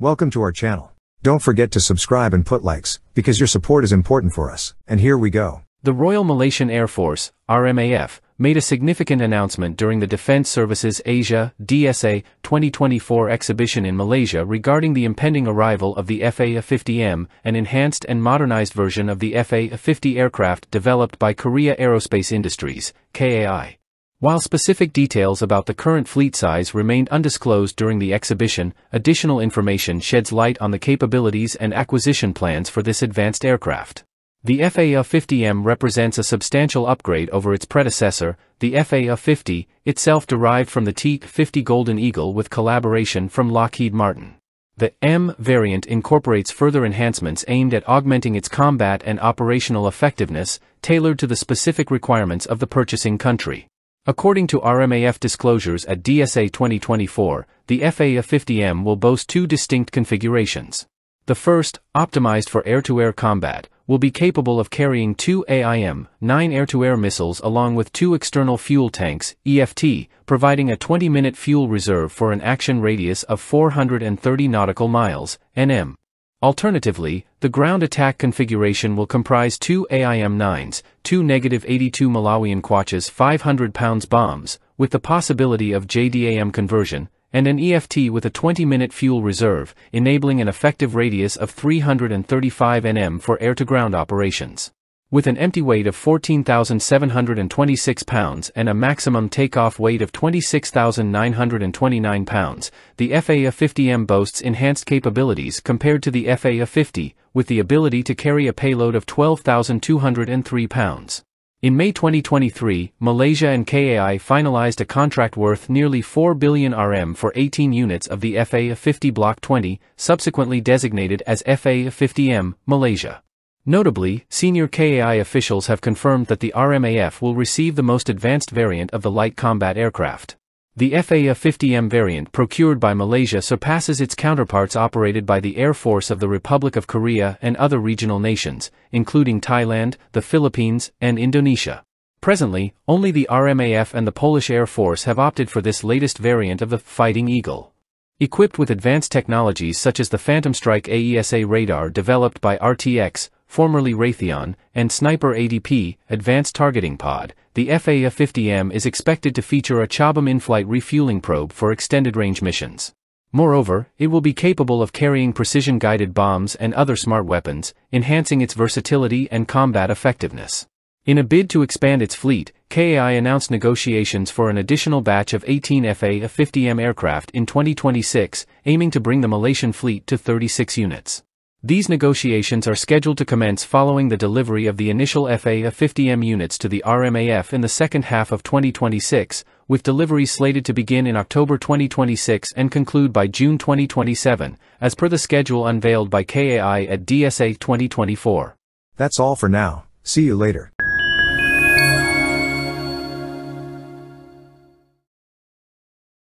Welcome to our channel. Don't forget to subscribe and put likes, because your support is important for us. And here we go. The Royal Malaysian Air Force, RMAF, made a significant announcement during the Defense Services Asia DSA 2024 exhibition in Malaysia regarding the impending arrival of the FA-50M, an enhanced and modernized version of the FA-50 aircraft developed by Korea Aerospace Industries, KAI. While specific details about the current fleet size remained undisclosed during the exhibition, additional information sheds light on the capabilities and acquisition plans for this advanced aircraft. The FA-50M represents a substantial upgrade over its predecessor, the FA-50, itself derived from the T-50 Golden Eagle with collaboration from Lockheed Martin. The M variant incorporates further enhancements aimed at augmenting its combat and operational effectiveness, tailored to the specific requirements of the purchasing country. According to RMAF disclosures at DSA 2024, the FA-50M will boast two distinct configurations. The first, optimized for air-to-air combat, will be capable of carrying two AIM-9 air-to-air missiles along with two external fuel tanks, EFT, providing a 20-minute fuel reserve for an action radius of 430 nautical miles, NM. Alternatively, the ground attack configuration will comprise two AIM-9s, two negative 82 Malawian Kwachas 500 pounds bombs, with the possibility of JDAM conversion, and an EFT with a 20-minute fuel reserve, enabling an effective radius of 335 nm for air-to-ground operations. With an empty weight of 14,726 pounds and a maximum takeoff weight of 26,929 pounds, the FA-50M boasts enhanced capabilities compared to the FA-50, with the ability to carry a payload of 12,203 pounds. In May 2023, Malaysia and KAI finalized a contract worth nearly 4 billion RM for 18 units of the FA-50 Block 20, subsequently designated as FA-50M, Malaysia. Notably, senior KAI officials have confirmed that the RMAF will receive the most advanced variant of the light combat aircraft. The FA-50M variant procured by Malaysia surpasses its counterparts operated by the Air Force of the Republic of Korea and other regional nations, including Thailand, the Philippines, and Indonesia. Presently, only the RMAF and the Polish Air Force have opted for this latest variant of the Fighting Eagle. Equipped with advanced technologies such as the Phantom Strike AESA radar developed by RTX, formerly Raytheon, and Sniper ATP, Advanced Targeting Pod, the FA-50M is expected to feature a Cobham in-flight refueling probe for extended-range missions. Moreover, it will be capable of carrying precision-guided bombs and other smart weapons, enhancing its versatility and combat effectiveness. In a bid to expand its fleet, KAI announced negotiations for an additional batch of 18 FA-50M aircraft in 2026, aiming to bring the Malaysian fleet to 36 units. These negotiations are scheduled to commence following the delivery of the initial FA-50M units to the RMAF in the second half of 2026, with deliveries slated to begin in October 2026 and conclude by June 2027, as per the schedule unveiled by KAI at DSA 2024. That's all for now. See you later.